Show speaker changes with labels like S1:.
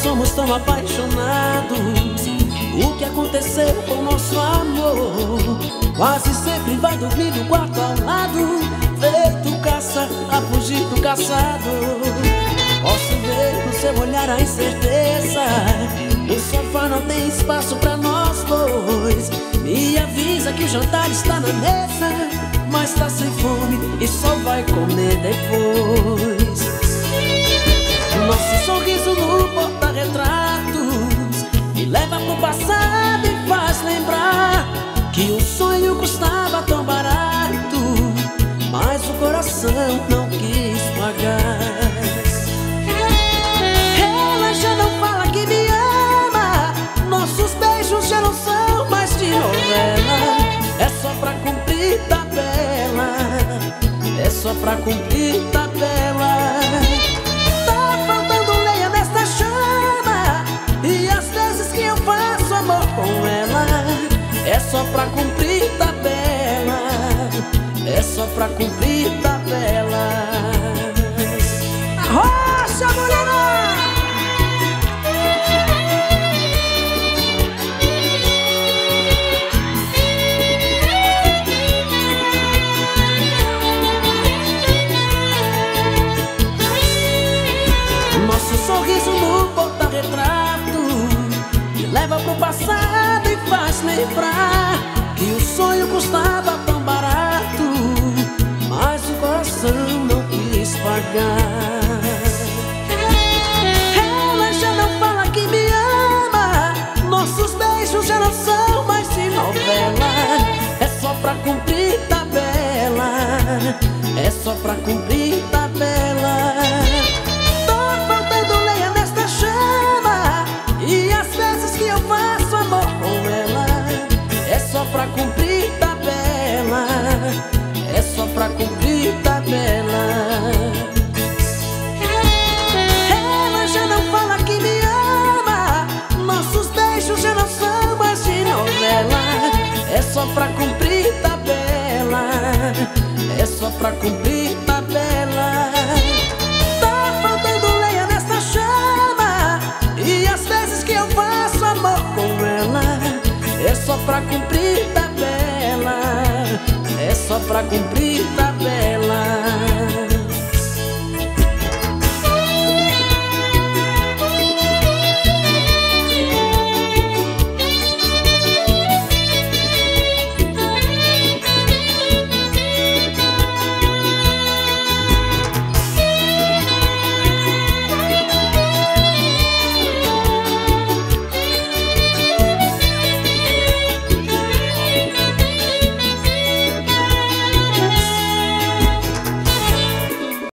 S1: são apaixonados. O que aconteceu com nosso amor? Quase sempre vai dormir no quarto ao lado, feito caça a fugir do caçador. Posso ver no seu olhar a incerteza. O sofá não tem espaço pra nós dois. Me avisa que o jantar está na mesa, mas tá sem fome e só vai comer depois. Pro passado e faz lembrar que o sonho custava tão barato, mas o coração não quis pagar. Ela já não fala que me ama, nossos beijos já não são mais de novela. É só pra cumprir tabela, é só pra cumprir tabela. Só pra cumprir tabela. É só pra cumprir tabela.
S2: Rocha, mulherão!
S1: Nosso sorriso no porta-retrato Me leva pro passado lembrar Que o sonho custava tão barato Mas o coração não quis pagar. Ela já não fala que me ama Nossos beijos já não são mais de novela É só pra cumprir tabela É só pra cumprir tabela. Lenha nesta chama E às vezes que eu faço amor com ela só pra cumprir tabela. É só pra cumprir tabela. Ela já não fala que me ama. Nossos beijos já não são mais de novela. É só pra cumprir pra cumprir tabela. É só pra cumprir tabela